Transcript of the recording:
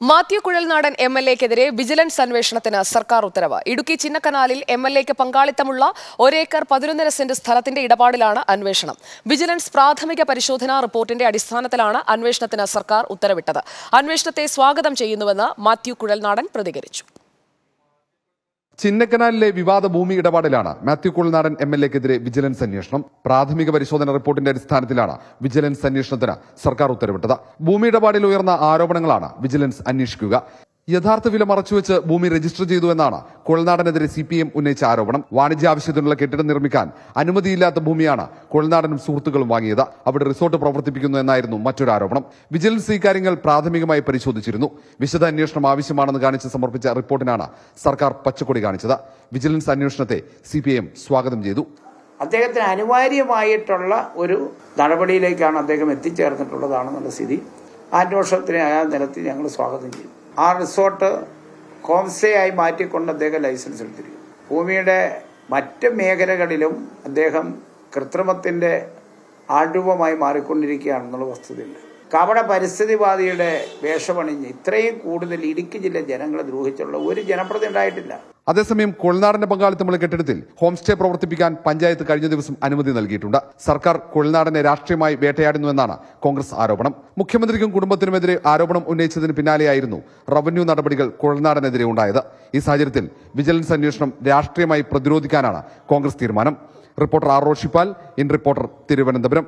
Mathew Kuzhalnadan M L എക്കെതിരെ vigilance അന്വേഷണത്തിന് സർക്കാർ ഉത്തരവ്. ഇടുക്കി ചിന്നക്കനാലിൽ എം എൽ എക്ക് പങ്കാളിത്തമുള്ള ഒരേക്കർ പതിനൊന്നര സെന്റ് സ്ഥലത്തിന്റെ ഇടപാടിലാണ് അന്വേഷണം. വിജിലൻസ് പ്രാഥമിക പരിശോധനാ റിപ്പോർട്ടിന്റെ അടിസ്ഥാനത്തിലാണ് അന്വേഷണത്തിന് സർക്കാർ ഉത്തരവിട്ടത്. അന്വേഷണത്തെ സ്വാഗതം ചെയ്യുന്നുവെന്ന് മാത്യു കുഴൽനാടൻ പ്രതികരിച്ചു. ചിന്നക്കനാലിലെ വിവാദ ഭൂമി ഇടപാടിലാണ് മാത്യു കുളനാടൻ എം എൽ എക്കെതിരെ വിജിലൻസ് അന്വേഷണം. പ്രാഥമിക പരിശോധന റിപ്പോർട്ടിന്റെ അടിസ്ഥാനത്തിലാണ് വിജിലൻസ് അന്വേഷണത്തിന് സർക്കാർ ഉത്തരവിട്ടത്. ഭൂമി ഇടപാടിൽ ഉയർന്ന ആരോപണങ്ങളാണ് വിജിലൻസ് അന്വേഷിക്കുക. യഥാർത്ഥ വില മറച്ചുവെച്ച് ഭൂമി രജിസ്റ്റർ ചെയ്തു എന്നാണ് കുഴൽനാടനെതിരെ സി പി എം ഉന്നയിച്ച ആരോപണം. വാണിജ്യ ആവശ്യത്തിനുള്ള കെട്ടിടം നിർമ്മിക്കാൻ അനുമതിയില്ലാത്ത ഭൂമിയാണ് കുഴൽനാടനും സുഹൃത്തുക്കളും വാങ്ങിയത്. അവിടെ റിസോർട്ട് പ്രവർത്തിപ്പിക്കുന്നു എന്നായിരുന്നു മറ്റൊരു ആരോപണം. വിജിലൻസ് ഇക്കാര്യങ്ങൾ പ്രാഥമികമായി പരിശോധിച്ചിരുന്നു. വിശദ അന്വേഷണം ആവശ്യമാണെന്ന് കാണിച്ച് സമർപ്പിച്ച റിപ്പോർട്ടിനാണ് സർക്കാർ പച്ചക്കൊടി കാണിച്ചത്. വിജിലൻസ് അന്വേഷണത്തെ സി സ്വാഗതം ചെയ്തു. അദ്ദേഹത്തിന് അനിവാര്യമായിട്ടുള്ള ഒരു നടപടിയിലേക്കാണ് അദ്ദേഹം എത്തിച്ചേർന്നിട്ടുള്ളതാണെന്നുള്ള സ്ഥിതി. അന്വേഷണത്തിനെ ആ നിലത്തിൽ ഞങ്ങൾ സ്വാഗതം ചെയ്തു. ആ റിസോർട്ട് ഹോം സ്റ്റേ ആയി മാറ്റിക്കൊണ്ട് അദ്ദേഹം ലൈസൻസ് എടുത്തിരിക്കും ഭൂമിയുടെ മറ്റ് മേഖലകളിലും അദ്ദേഹം കൃത്രിമത്തിന്റെ ആൾരൂപമായി മാറിക്കൊണ്ടിരിക്കുകയാണെന്നുള്ള വസ്തുതയുണ്ട്. കപട പരിസ്ഥിതിവാദിയുടെ വേഷമണിഞ്ഞ് ഇത്രയും കൂടുതൽ ഇടുക്കി ജില്ല ജനങ്ങളെ ദ്രോഹിച്ചുള്ള ഒരു ജനപ്രതി ഉണ്ടായിട്ടില്ല അതേസമയം കൊൾനാടന്റെ പങ്കാളിത്തമുള്ള കെട്ടിടത്തിൽ ഹോം സ്റ്റേ പ്രവർത്തിപ്പിക്കാൻ പഞ്ചായത്ത് കഴിഞ്ഞ ദിവസം അനുമതി നൽകിയിട്ടുണ്ട്. സർക്കാർ കൊൾനാടനെ രാഷ്ട്രീയമായി വേട്ടയാടുന്നുവെന്നാണ് കോൺഗ്രസ് ആരോപണം. മുഖ്യമന്ത്രിക്കും കുടുംബത്തിനുമെതിരെ ആരോപണം ഉന്നയിച്ചതിന് പിന്നാലെയായിരുന്നു റവന്യൂ നടപടികൾ കൊൾനാടനെതിരെ ഉണ്ടായത്. ഈ സാഹചര്യത്തിൽ വിജിലൻസ് അന്വേഷണം രാഷ്ട്രീയമായി പ്രതിരോധിക്കാനാണ് കോൺഗ്രസ് തീരുമാനം. Reporter R Roshipal in reporter Thiruvananthapuram.